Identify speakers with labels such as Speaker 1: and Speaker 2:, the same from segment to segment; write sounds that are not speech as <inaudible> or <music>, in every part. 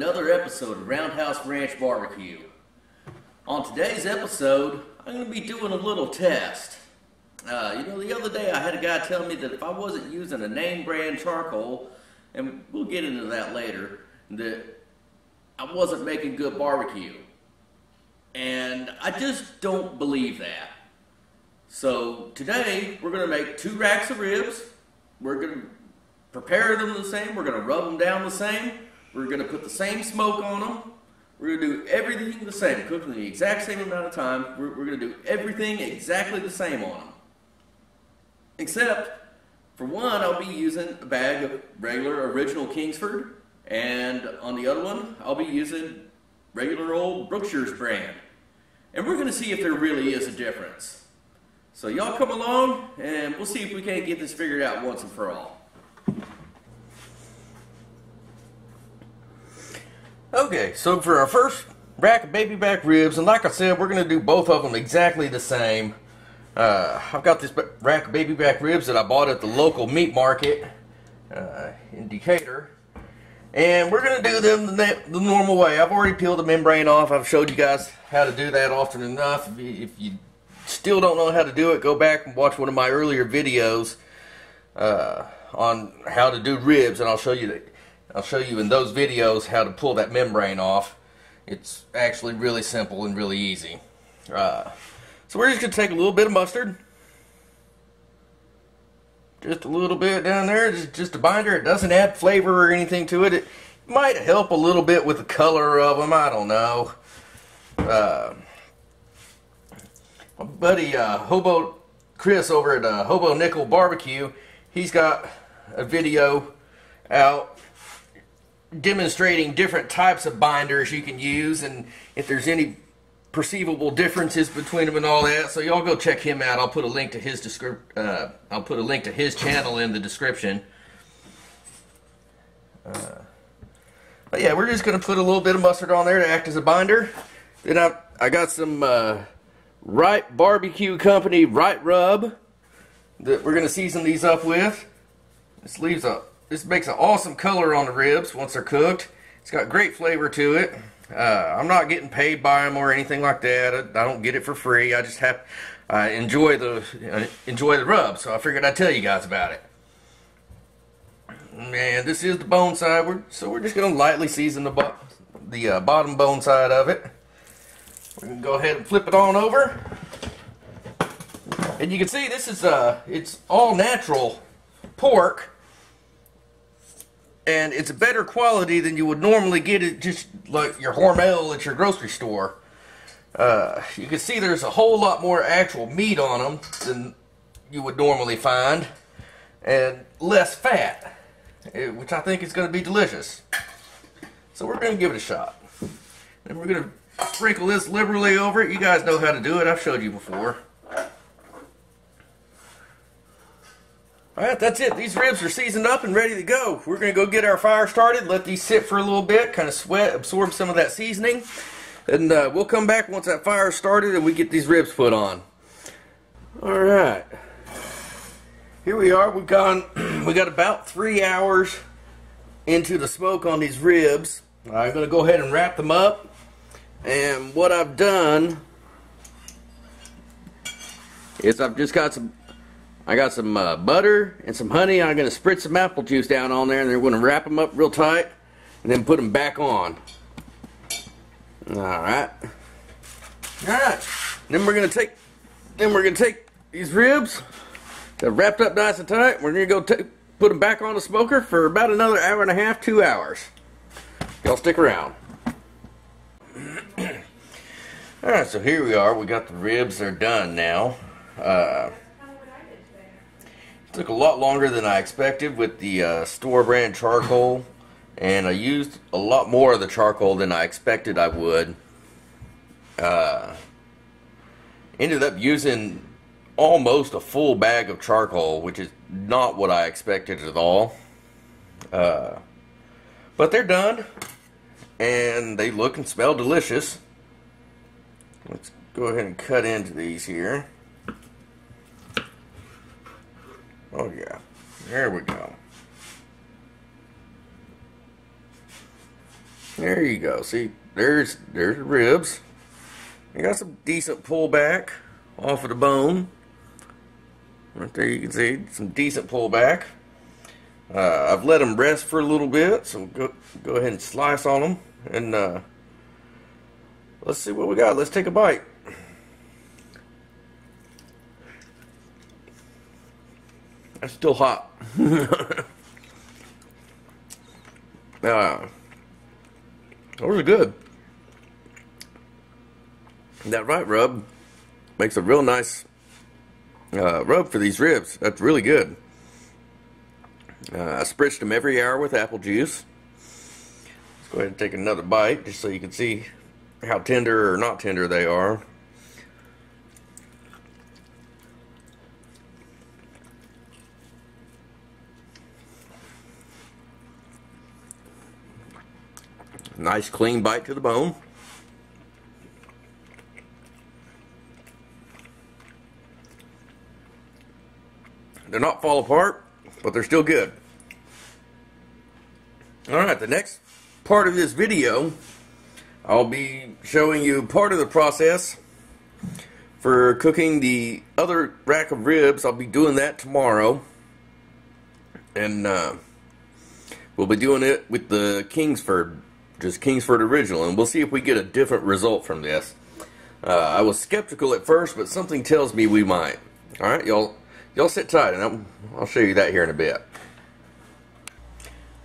Speaker 1: another episode of Roundhouse Ranch Barbecue. On today's episode, I'm going to be doing a little test. Uh, you know, the other day I had a guy tell me that if I wasn't using a name brand charcoal, and we'll get into that later, that I wasn't making good barbecue. And I just don't believe that. So today we're going to make two racks of ribs. We're going to prepare them the same. We're going to rub them down the same. We're going to put the same smoke on them. We're going to do everything the same, cook them the exact same amount of time. We're, we're going to do everything exactly the same on them. Except, for one, I'll be using a bag of regular original Kingsford, and on the other one, I'll be using regular old Brookshire's brand. And we're going to see if there really is a difference. So y'all come along, and we'll see if we can't get this figured out once and for all. Okay, so for our first rack of baby back ribs, and like I said, we're going to do both of them exactly the same. Uh, I've got this rack of baby back ribs that I bought at the local meat market uh, in Decatur. And we're going to do them the, the, normal way. I've already peeled the membrane off. I've showed you guys how to do that often enough. If you, if you still don't know how to do it, go back and watch one of my earlier videos uh, on how to do ribs, and I'll show you that I'll show you in those videos how to pull that membrane off. It's actually really simple and really easy. Uh, so we're just going to take a little bit of mustard. Just a little bit down there, just, just a binder. It doesn't add flavor or anything to it. It might help a little bit with the color of them. I don't know. Uh, my buddy uh, Hobo Chris over at uh, Hobo Nickel Barbecue, he's got a video out demonstrating different types of binders you can use and if there's any perceivable differences between them and all that. So y'all go check him out. I'll put a link to his descrip uh, I'll put a link to his channel in the description. Uh, but yeah, we're just gonna put a little bit of mustard on there to act as a binder. Then I I got some uh, Wright Barbecue Company Wright Rub that we're gonna season these up with. This leaves a this makes an awesome color on the ribs once they're cooked. It's got great flavor to it. Uh, I'm not getting paid by them or anything like that. I, I don't get it for free. I just have I enjoy the uh, enjoy the rub, so I figured I'd tell you guys about it. And this is the bone side, so we're just to lightly season the bo the uh, bottom bone side of it. We're to go ahead and flip it on over. And you can see this is uh, it's all natural pork and it's a better quality than you would normally get it just like your Hormel at your grocery store. Uh, you can see there's a whole lot more actual meat on them than you would normally find, and less fat, eh, which I think is going to be delicious. So we're going to give it a shot. And we're going to sprinkle this liberally over it. You guys know how to do it. I've showed you before. Alright, that's it. These ribs are seasoned up and ready to go. We're going to go get our fire started, let these sit for a little bit, kind of sweat, absorb some of that seasoning. And uh, we'll come back once that fire started and we get these ribs put on. Alright. Here we are. We've gone, <clears throat> we got about three hours into the smoke on these ribs. I'm going to go ahead and wrap them up. And what I've done is I've just got some I got some uh, butter and some honey. I'm going to spritz some apple juice down on there and then we're going to wrap them up real tight and then put them back on. Alright. Alright. Then we're going to take then we're going to take these ribs they're wrapped up nice and tight. We're going to go put them back on the smoker for about another hour and a half, two hours. Y'all stick around. <clears throat> Alright, so here we are. We got the ribs. They're done now. Uh, Took a lot longer than I expected with the uh, store brand charcoal and I used a lot more of the charcoal than I expected I would. Uh, ended up using almost a full bag of charcoal, which is not what I expected at all. Uh, but they're done and they look and smell delicious. Let's go ahead and cut into these here. Oh yeah, there we go. There you go. See, there's there's the ribs. You got some decent pullback off of the bone. Right there you can see some decent pullback. Uh, I've let them rest for a little bit, so go, go ahead and slice on them. And uh, let's see what we got. Let's take a bite. That's still hot. <laughs> uh, those are good. That right rub makes a real nice uh, rub for these ribs. That's really good. Uh, I spritzed them every hour with apple juice. Let's go ahead and take another bite just so you can see how tender or not tender they are. Nice clean bite to the bone. They're not fall apart, but they're still good. Alright, the next part of this video, I'll be showing you part of the process for cooking the other rack of ribs. I'll be doing that tomorrow. And uh, we'll be doing it with the Kingsford just Kingsford Original, and we'll see if we get a different result from this. Uh, I was skeptical at first, but something tells me we might. All right, y'all, y'all sit tight, and I'll, I'll show you that here in a bit.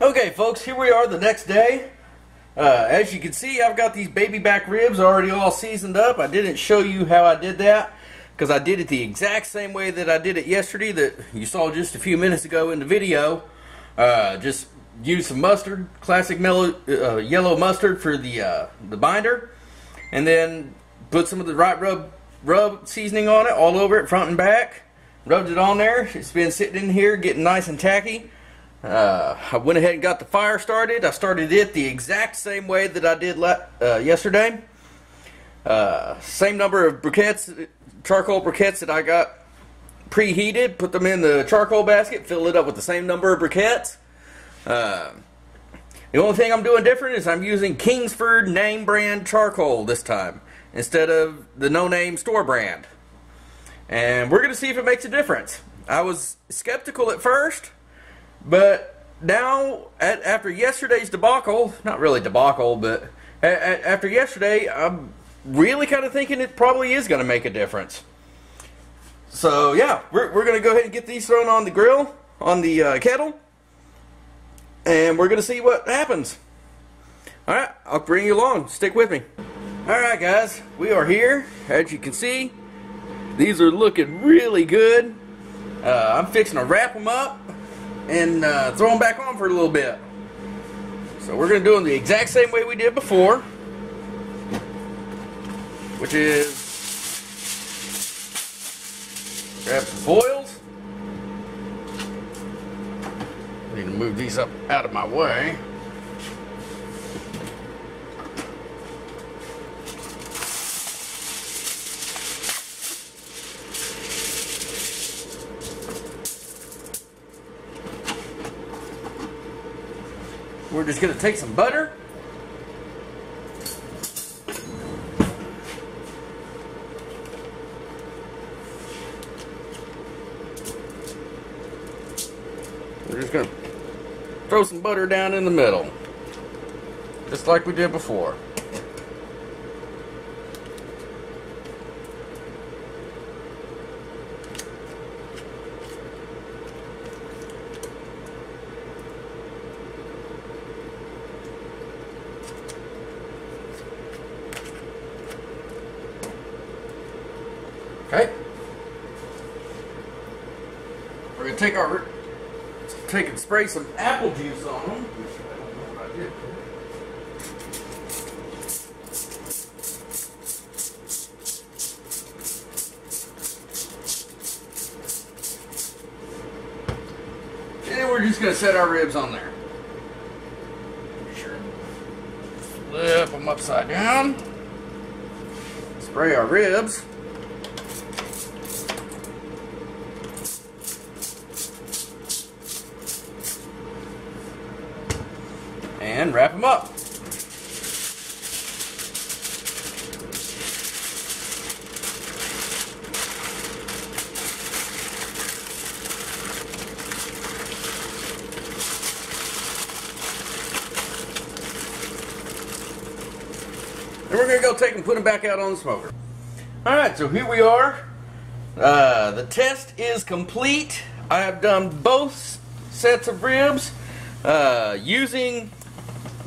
Speaker 1: Okay, folks, here we are the next day. Uh, as you can see, I've got these baby back ribs already all seasoned up. I didn't show you how I did that because I did it the exact same way that I did it yesterday that you saw just a few minutes ago in the video. Uh, just use some mustard, classic mellow, uh, yellow mustard for the uh, the binder, and then put some of the right rub rub seasoning on it all over it, front and back. Rubbed it on there. It's been sitting in here getting nice and tacky. Uh, I went ahead and got the fire started. I started it the exact same way that I did uh, yesterday. Uh, same number of briquettes, charcoal briquettes that I got preheated. Put them in the charcoal basket. Fill it up with the same number of briquettes. Uh, the only thing I'm doing different is I'm using Kingsford name brand charcoal this time instead of the no name store brand. And we're going to see if it makes a difference. I was skeptical at first, but now, at, after yesterday's debacle, not really debacle, but after yesterday, I'm really kind of thinking it probably is going to make a difference. So, yeah, we're, we're going to go ahead and get these thrown on the grill, on the uh, kettle and we're going to see what happens. All right, I'll bring you along. Stick with me. All right, guys, we are here. As you can see, these are looking really good. Uh, I'm fixing to wrap them up and uh, throw them back on for a little bit. So we're going to do them the exact same way we did before, which is grab some foils. Need to move these up out of my way. We're just to take some butter We're just going to throw some butter down in the middle. Just like we did before. Okay. We're going to take our take and spray some apple juice on them. And we're just going to set our ribs on there. Sure. Flip them upside down. Spray our ribs. and wrap them up. And we're going to go take and put them back out on the smoker. Alright, so here we are. Uh, the test is complete. I have done both sets of ribs uh, using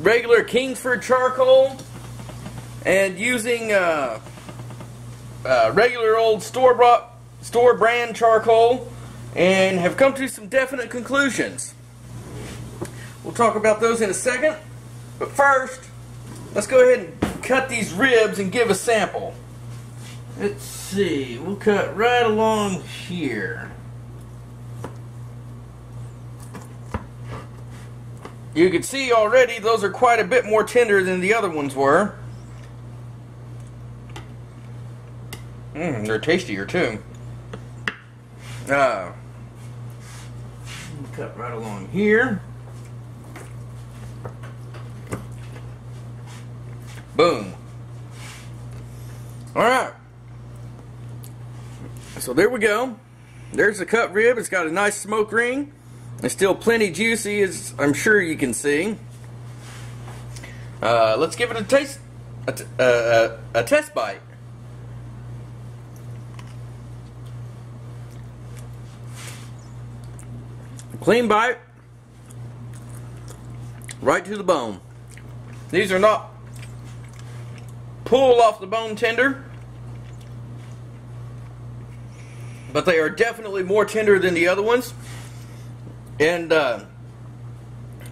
Speaker 1: regular Kingsford charcoal and using uh, uh, regular old store bought store brand charcoal and have come to some definite conclusions. We'll talk about those in a second, but first, let's go ahead and cut these ribs and give a sample. Let's see, we'll cut right along here. You can see already those are quite a bit more tender than the other ones were. Mmm, they're tastier too. Uh, cut right along here. Boom. All right. So there we go. There's the cut rib. It's got a nice smoke ring. It's still plenty juicy, as I'm sure you can see. Uh, let's give it a taste, a, uh, a test bite. Clean bite, right to the bone. These are not pull off the bone tender, but they are definitely more tender than the other ones. And uh,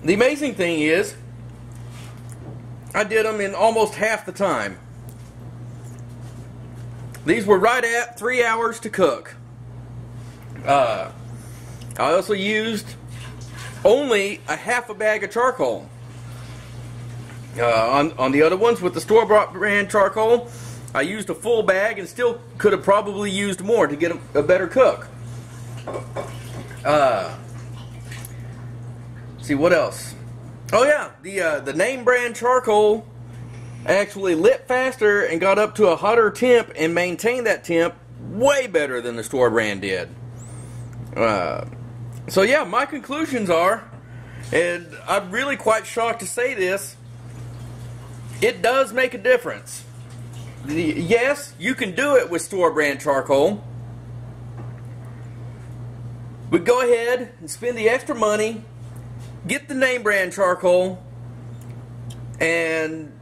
Speaker 1: the amazing thing is, I did them in almost half the time. These were right at three hours to cook. Uh, I also used only a half a bag of charcoal. Uh, on, on the other ones with the store-bought brand charcoal, I used a full bag and still could have probably used more to get a, a better cook. Uh, see what else? Oh yeah, the uh, the name brand charcoal actually lit faster and got up to a hotter temp and maintained that temp way better than the store brand did. Uh, so yeah, my conclusions are, and I'm really quite shocked to say this, it does make a difference. Yes, you can do it with store brand charcoal. But go ahead and spend the extra money, get the name brand charcoal, and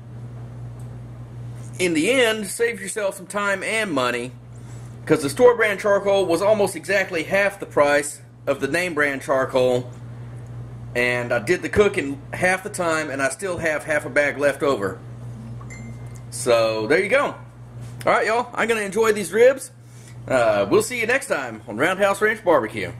Speaker 1: in the end, save yourself some time and money because the store brand charcoal was almost exactly half the price of the name brand charcoal and I did the cooking half the time and I still have half a bag left over. So there you go. Alright y'all, I'm to enjoy these ribs. Uh, we'll see you next time on Roundhouse Ranch Barbecue.